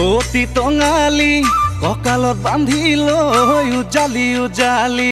অতি টঙালি কঁকালত বান্ধিল উজালি উজালি।